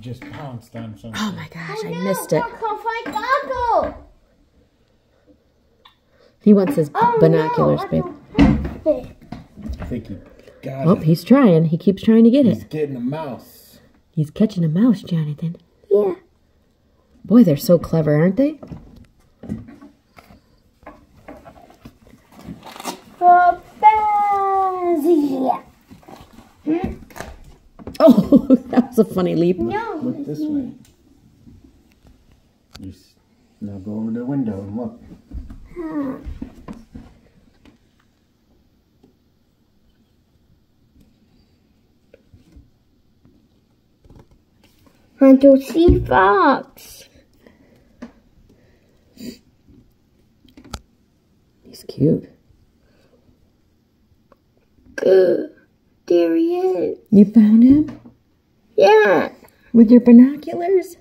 just pounced on something. Oh my gosh, I no, missed it. I can't find goggle. He wants his Oh, binoculars, no, I babe. don't have it. I think he got Oh, it. he's trying. He keeps trying to get He's it. He's getting a mouse. He's catching a mouse, Jonathan. Yeah. Boy, they're so clever, aren't they? Babazia. Oh, that was a funny leap. No. Look this way. You now go over the window and look. Huh. I don't see fox. He's cute. Good. There he is. You found him Yeah. with your binoculars?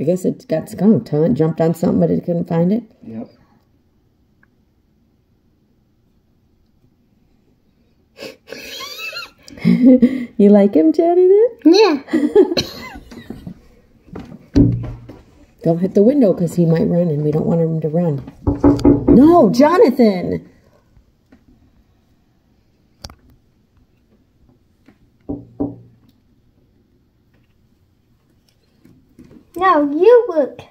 I guess it got skunked, huh? It jumped on something, but it couldn't find it. Yep. You like him, Jonathan? Yeah. Don't hit the window because he might run, and we don't want him to run. No, Jonathan! No, you look.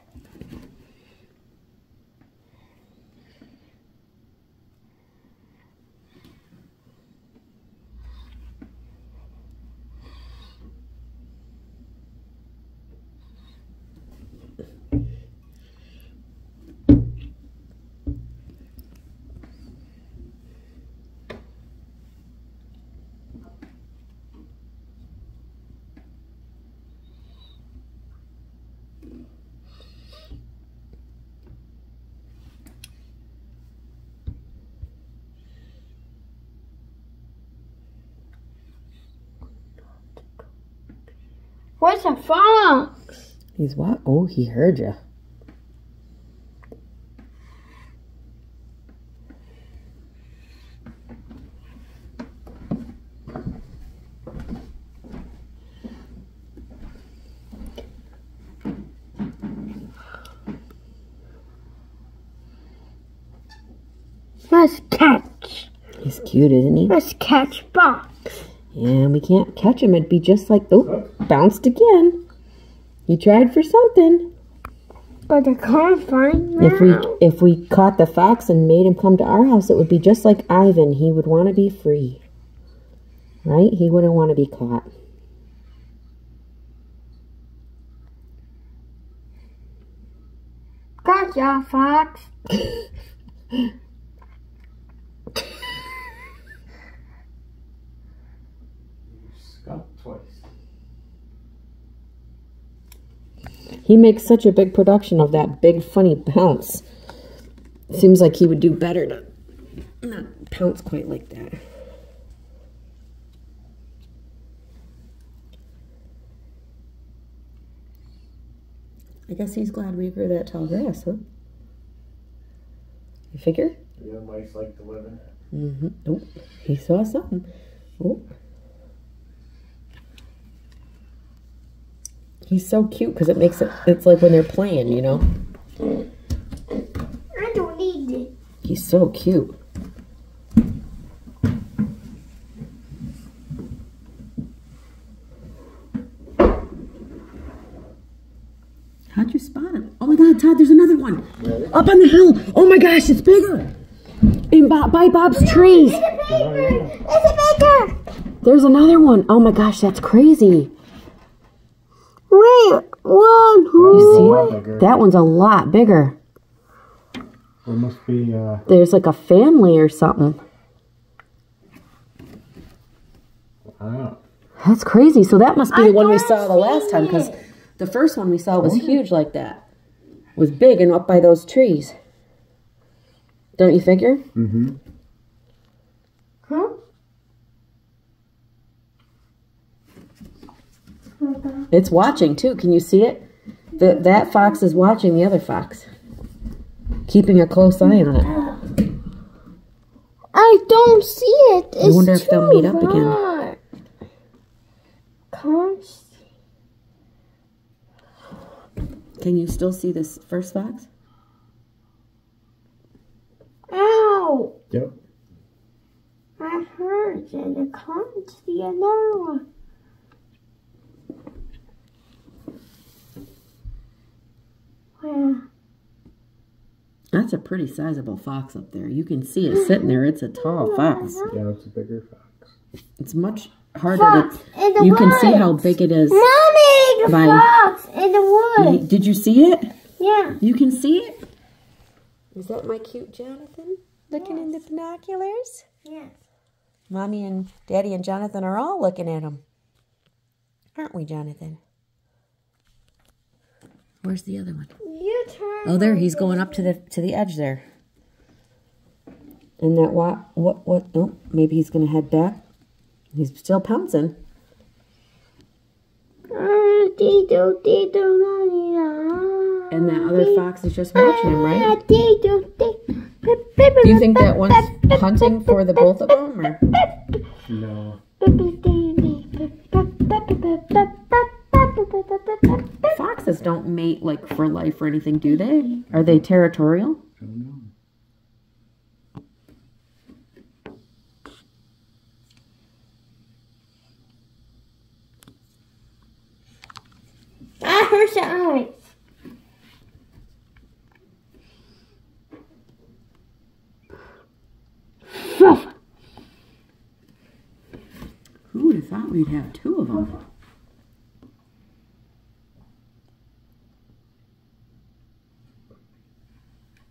What's a fox? He's what? Oh, he heard you. Let's catch. He's cute, isn't he? Let's catch fox. Yeah, we can't catch him. It'd be just like, oh, bounced again. He tried for something. But I can't find him. If we if we caught the fox and made him come to our house, it would be just like Ivan. He would want to be free. Right? He wouldn't want to be caught. Gotcha, fox. He makes such a big production of that big funny pounce. Seems like he would do better to not pounce quite like that. I guess he's glad we grew that tall grass, huh? You figure? Yeah, mice like to live in it. Mm-hmm. Oh, he saw something. Oh. He's so cute because it makes it, it's like when they're playing, you know? I don't need it. He's so cute. How'd you spot him? Oh my God, Todd, there's another one. Up on the hill. Oh my gosh, it's bigger. In Bob, by Bob's trees. It's a baker. It's a baker. There's another one. Oh my gosh, that's crazy. Wait, one. You see? That one's a lot bigger. There must be, uh, There's like a family or something. I. That's crazy. So that must be I the one we saw the last time because the first one we saw was huge like that. Was big and up by those trees. Don't you figure? Mm-hmm. Huh? It's watching too. Can you see it? The, that fox is watching the other fox, keeping a close eye on it. I don't see it. It's wonder if they'll meet up again. far. conch. Can you still see this first fox? Ow! Yep. That hurts. And the conch, the other one. Wow. That's a pretty sizable fox up there. You can see it sitting there. It's a tall fox. Yeah, it's a bigger fox. It's much harder Fox to. in the You can see how big it is. Mommy, the By- fox in the woods. Did you see it? Yeah. You can see it? Is that my cute Jonathan looking in the binoculars? Yeah. Mommy and Daddy and Jonathan are all looking at him. Aren't we, Jonathan? Where's the other one? You turn. Oh, there he's going up to the to the edge there. And that what what what? Oh, maybe he's gonna head back. He's still pouncing. Ah, dido, dido, la, di, da. And that other fox is just watching him, Ah, right? dido, di- Do you think that one's hunting for the both of them, or No. Mate like for life or anything, do they? Are they territorial? I don't know. I hurt your eyes. Who would have thought we'd have two of them? Woo! Hmm. This, no, that sounds a big bomb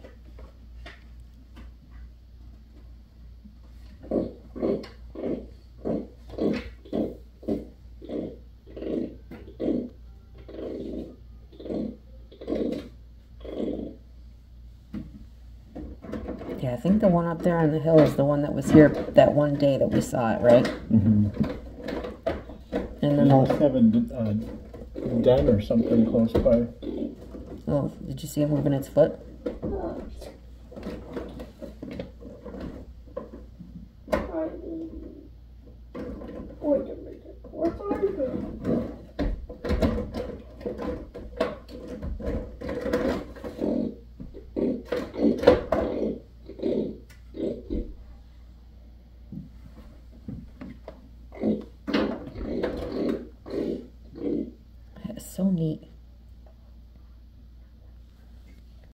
I think the one up there on the hill is the one that was here that one day that we saw it, right? Mm-hmm. And then must the, have a uh, den or something close by. oh, did you see it moving its foot?